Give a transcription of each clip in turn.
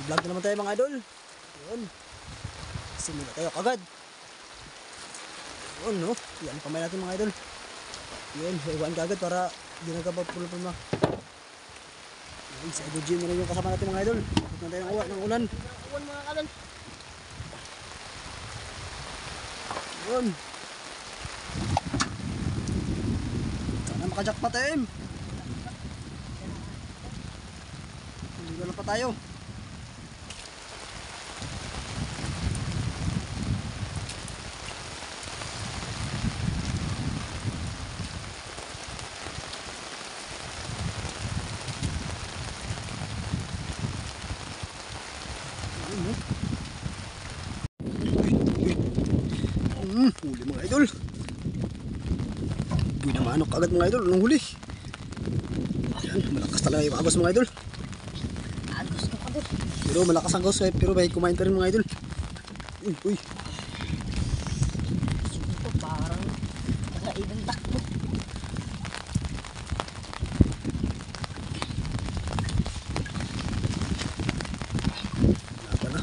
Vlog na naman tayo mga idol. Yun. Simula tayo kagad. Yun no. Yan ang kamay natin mga idol. Yun. Iwan kagad para di nagkapapulong-pulong na. Yun. Sa idol gym na rin yung kasama natin mga idol. Huwag na tayo ng uwan ng ulan. Uwan mga kadol. Yun. Sana makajackpot eh. Hindi na pa tayo. Ayun, no? Hmm, huli mga idol. Manok agad mga idol. Anong huli? Ayan, malakas talaga yung agos mga idol. Agos ko kadol. Pero malakas agos eh, pero may kumain pa rin mga idol. Uy, uy. Ito parang kakaibang takbo. Ano?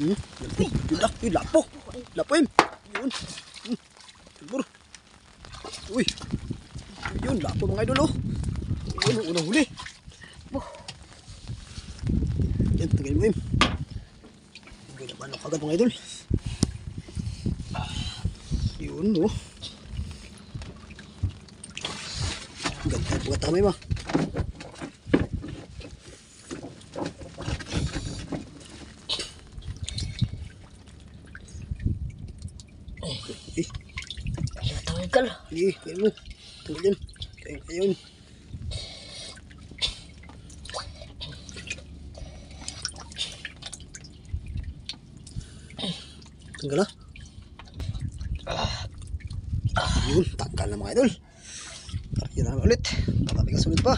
Hmm, yun, yun, lap, yun, lapo. Lapo yun. Yun. Hmm, siguro. Uy. Yun, lapo mga idol oh. Yun, ang unang huli. Oh. Yan, tagal mo yun. Buhay na manok agad mga idol. Yun oh. Ganda po katamay ma. Eh, kaya mo. Kaya, kaya yun. Tanggal ah. Yun, tanggal na mga idol. Na naman ulit. Marami ka sulit pa.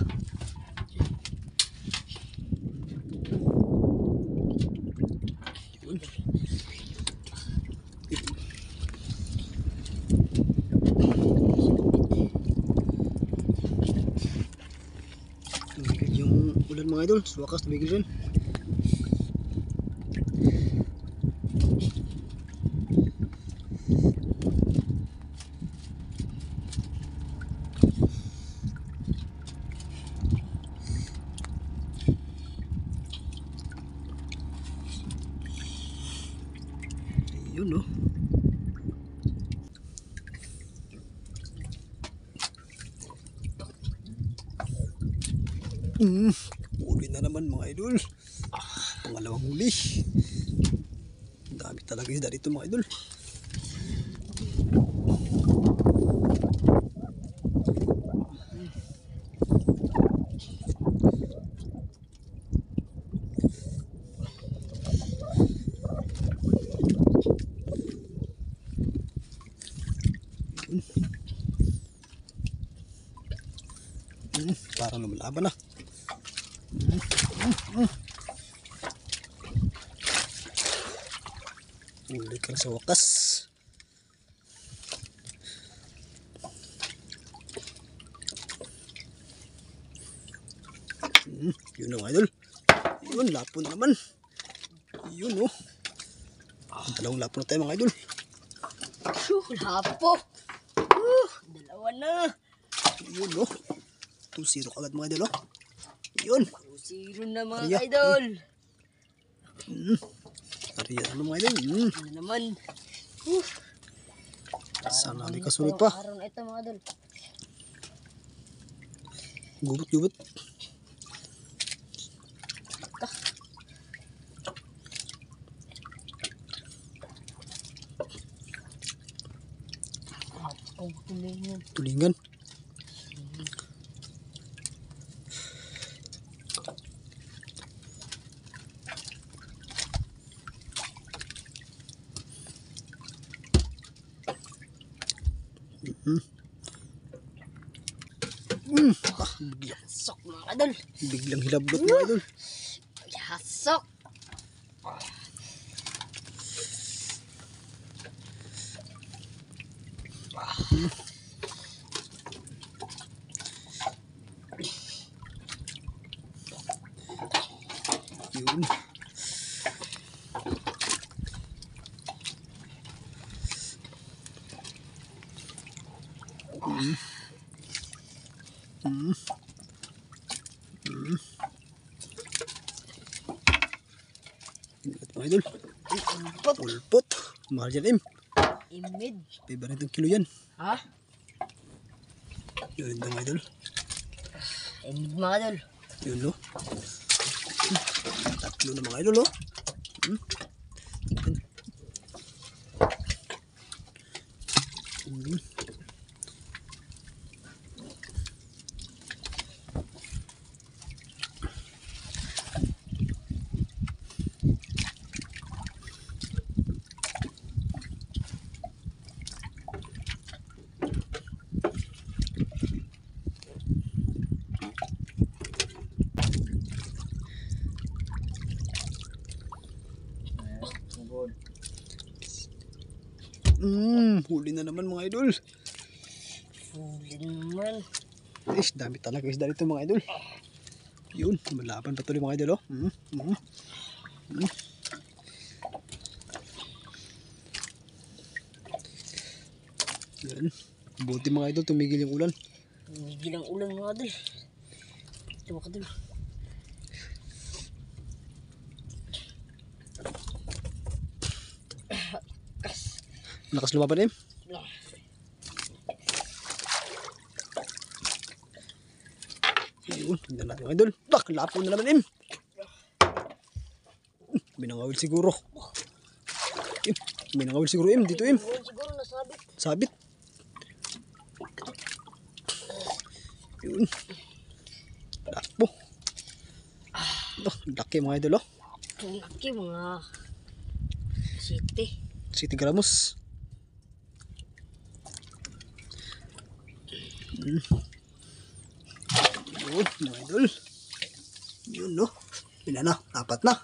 Yun. Tumigil yung ulan mga idol. Sa wakas tumigil rin. Yun no. Mm, idol. Pangalawang huli. Ang dami talaga isda dito mga idol. Mm, parang lumalaban na. Uli ka sa wakas. Hmm, yun ang idol. Yun, lapo na naman. Yun oh. Ang dalawang lapo na tayo mga idol. Phew, lapo. Uh, dalawa na. Yun oh. 2-0 agad mga idol oh. Yun. Zero na mga idol. Hmm. Ariya na mga idol. Hmm. Ano naman? Uh, Sana may kasunod pa. Araw na ito mga idol. Gubot, gubot. Ang tuloy yan. Tulingan. Mm. Mm. Ah, biglang, Sok mga idol. biglang hilablot mga idol. Yasok. Yun. Mm. Mm. Mm. Ingat mga idol. Ay, umpot. Pulpot. Mahal yan im. Imid. Favorite ng kilo yan. Ha? Yun mga idol. Imid mga idol. Yun no. Tatlo na mga idol oh. Hmm. Yan. Hmm. Mm, huli na naman mga idol. Huli naman. Ish, dami talaga isda dito mga idol. Yun, malaban pa tuloy mga idol oh. Mm, mm, mm. Yan. Buti mga idol, tumigil yung ulan. Tumigil ang ulan mga idol. Ito mga Lakas lumaban eh. Yun, tingnan natin mga idol. Bak, lapo na naman im. Binangawil siguro. Im, binangawil siguro im. Dito im. Yun siguro nasabit. Sabit. Yun. Lapo. Ito, laki mga idol oh. Laki mga city. City gramos. Mm. Yun, mga idol. Yun, no? Ilan na? Apat na.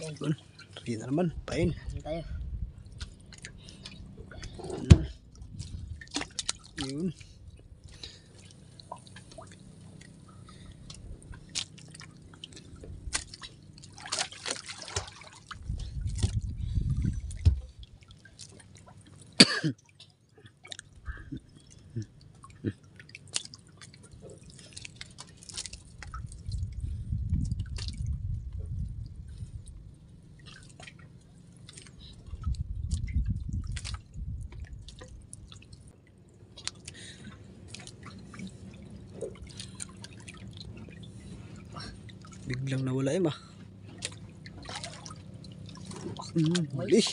Yun. Yun na naman. Pain. Tayo. Yun. Biglang nawala eh, ma. Hmm, huli.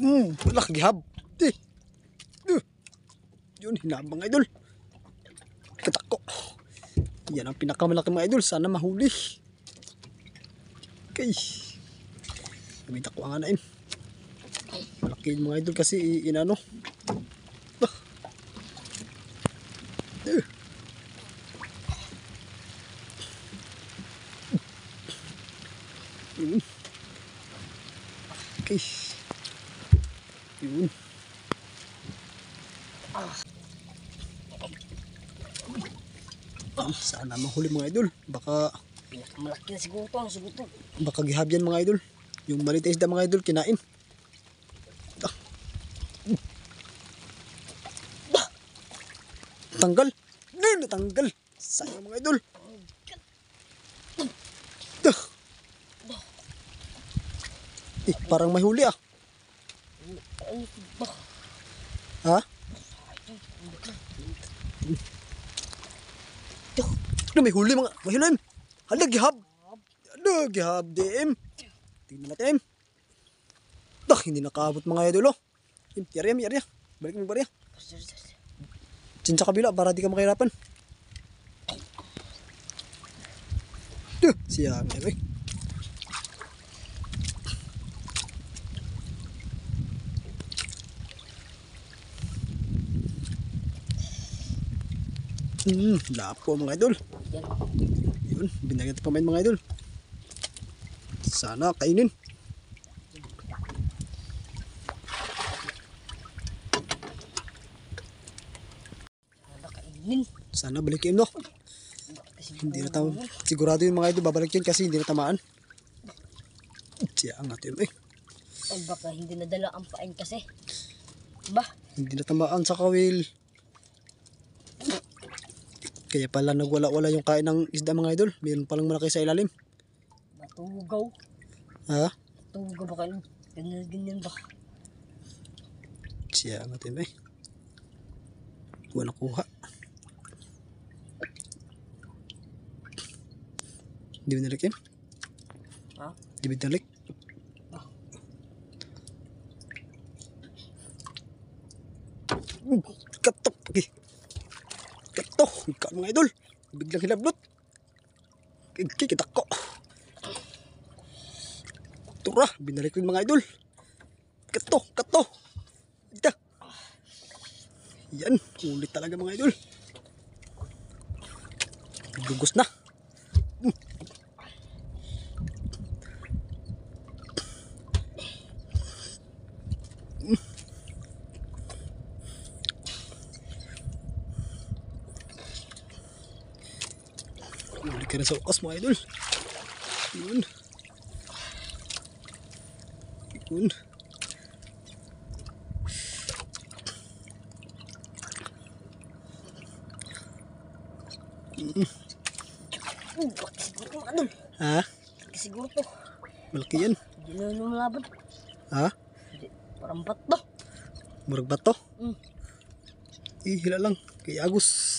Hmm, wala gihab. Eh. Eh. Yun, hinabang idol. Katako. Yan ang pinakamalaki mga idol. Sana mahuli. Okay. May takwa nga na yun. Malaki mga idol kasi inano. Bah. Eh. Yun. Okay. Yun. Yun, Sana mahuli mga idol. Baka Pinakamalaki na siguro ito ang sugot to. baka gihab yan mga idol. Yung maliit na isda mga idol kinain. Ah. Ah. Tanggal. Hindi natanggal. Sayang mga idol. Ah. Eh, parang may huli ah. Ay, ba? Ha? Ano, may huli mga, may huli. Hala, gihab. Hala, gihab, DM. Tingnan natin. Dah, hindi nakabot mga idol, oh. Im, yari, yari. Balik mo, bari. Diyan sa kabila, para di ka makahirapan. Duh, siya, eh. Hmm, lapo mga idol. Yun, binagyan pa main mga idol. Sana kainin. Sana balikin no. Hindi na tama. Sigurado yung mga idol babalik yun kasi hindi na tamaan. Siya ang natin eh. Ay, baka hindi nadala ang pain kasi. Ba? Hindi na tamaan sa kawil. Kaya pala nagwala-wala yung kain ng isda mga idol. Mayroon palang malaki sa ilalim. Matugaw. Ha? Matugaw ba kayo? Ganyan, ganyan ba? Siya natin eh. Wala nakuha. Di ba nalik yan? Ha? Di ba nalik? Katok. Okay. Katok. Ikaw mga idol. Biglang hilablot. Kikita ko. Tura. Binalik rin mga idol. Kato. Kato. Ita. Yan. Ulit talaga mga idol. Gugos na. Sa wakas mga idol. Yun. Yun. Uh, siguro mga dol. Ha? Siguro to. Malaki yan. Hindi na lumalaban. Ha? Parang bato. Murag ba to? Mm. Eh, hila lang. Kay Agus.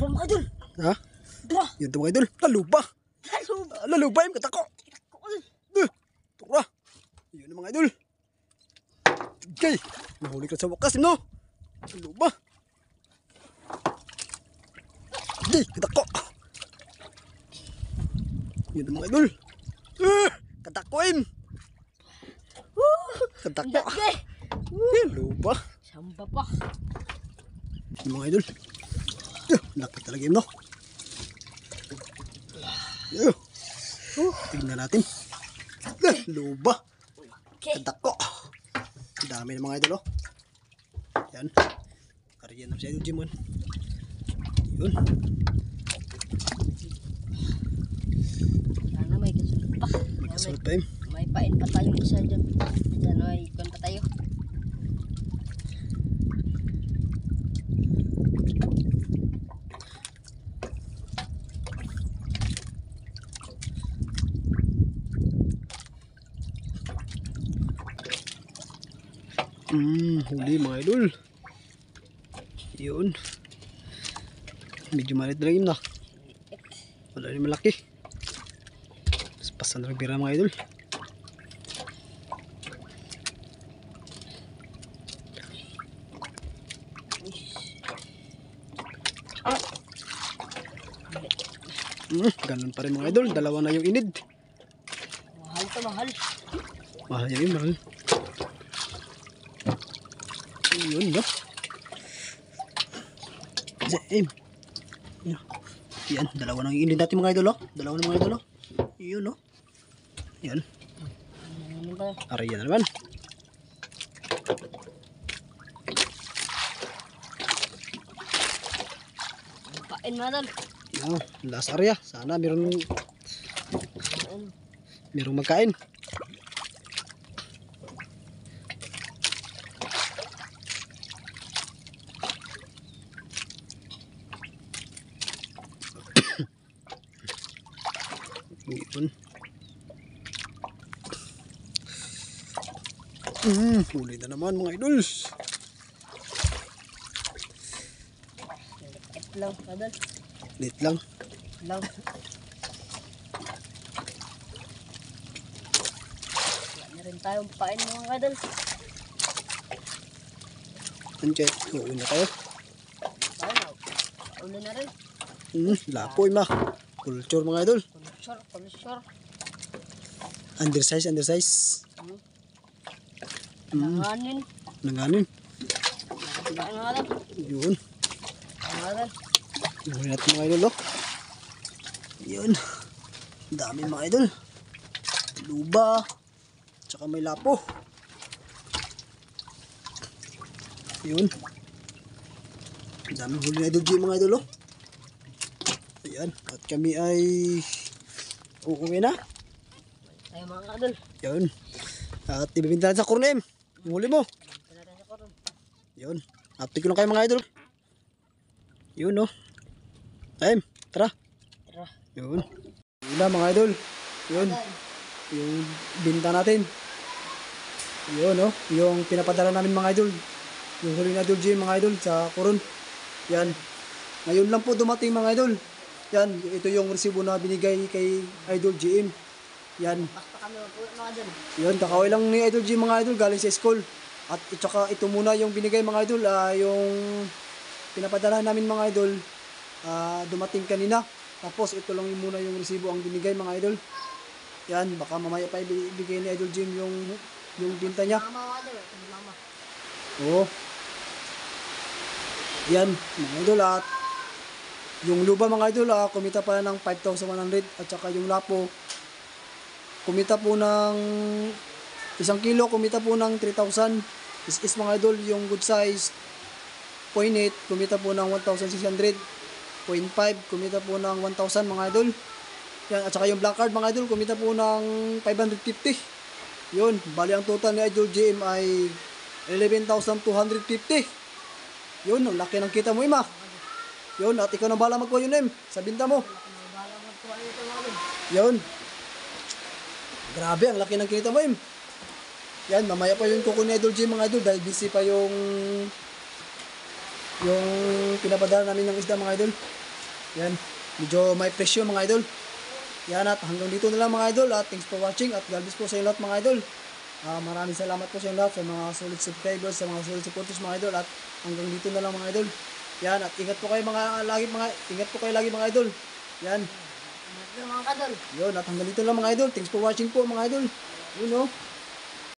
Dua mga dol. Ha? Dua. Yun to mga idol. Laluba. Ah, Laluba yung katako. Eh, Tura. Yun na mga idol. Okay. Nahuli ka sa wakas, no? Laluba. Di, katako. Yun mga idol. Eh, katakoin. Katako. Daki. Eh, luba. Samba pa. Yung mga idol. Laki talaga yun, no? Uh, tignan natin. Luba. Okay. Katako. Ang dami ng mga idol, oh. Yan. Kariyan na si Idol Jimon. Yun. Sana may kasunod pa. May kasunod pa yun. may pain pa tayong isa dyan. Dyan may ikon pa tayo. Hmm, huli mga idol. Yun. Medyo malit yun na. Wala rin malaki. Tapos pasan na bira mga idol. Hmm, ganun pa rin mga idol. Dalawa na yung inid. Mahal to mahal. Mahal yan mahal. Yun, no? Zaim. Yan. Yan, dalawa na yung inid natin mga idol, oh. Dalawa na mga idol, oh. Yun, no? Yan. Ano ba? Aray yan na naman. Pain mga dol. Yan, last area. Sana meron, merong magkain. Yun. Hmm, huli na naman mga idols. Lang mga dol. Lit lang. Lang. Wala rin tayong pain mga. Yan kaya, uuwi na tayo. Ulo na rin. Hmm, lapoy ma. Culture mga idol. Kulusyor, kulusyor. Undersize, undersize. Hmm. Nanganin. Nanganin. Nanganin. Yun. Uuwi natin mga idol, oh. Yun. Dami mga idol. Luba. Tsaka may lapo. Yun. Dami huli na idol G mga idol oh. Ayan. At kami ay uuwi na. Tayo mga kadol. Yun. At ibibinta natin sa kurnem. Huli mo. Koron. Yun. Update ko lang kayo mga idol. Yun no. Time. Tara. Tara. Yun. Yun na mga idol. Yun. Yung binta natin. Yun no. Yung pinapadala namin mga idol. Yung huli na idol mga idol sa Coron. Yan. Ngayon lang po dumating mga idol. Yan. Ito yung resibo na binigay kay Idol GM. Yan. Basta kami mga idol. Yun, kakaway lang ni Idol G mga idol galing sa school. At tsaka ito muna yung binigay mga idol, ah, yung pinapadala namin mga idol, ah, dumating kanina. Tapos ito lang yung muna yung resibo ang binigay mga idol. Yan, baka mamaya pa ibigay ni Idol Jim yung yung binta niya. Mama idol. Oo. Yan, mga idol at yung luba mga idol, ah, kumita pa ng 5,100 at saka yung lapo, kumita po ng isang kilo, kumita po ng 3,000. Is, is mga idol, yung good size, 0.8, kumita po ng 1,600. 0.5, kumita po ng 1,000 mga idol. Yan, at saka yung black card mga idol, kumita po ng 550. Yun, bali ang total ni Idol JM ay 11,250. Yun, ang laki ng kita mo, Ima. Yun, at ikaw na bala magkuha yun, Em, sa binta mo. Yun. Grabe, ang laki ng kita mo, Em. Yan, mamaya pa yung kuko Idol J, mga idol, dahil busy pa yung yung pinapadala namin ng isda, mga idol. Yan, medyo may presyo, mga idol. Yan, at hanggang dito na lang, mga idol, at thanks for watching, at God bless po sa inyo lahat, mga idol. Ah, maraming salamat po sa inyo lahat, sa mga solid subscribers, sa mga solid supporters, mga idol, at hanggang dito na lang, mga idol. Yan, at ingat po kayo, mga lagi, mga, ingat po kayo lagi, mga idol. Yan. Yun, at hanggang dito lang mga idol. Thanks for watching po mga idol. Yun oh.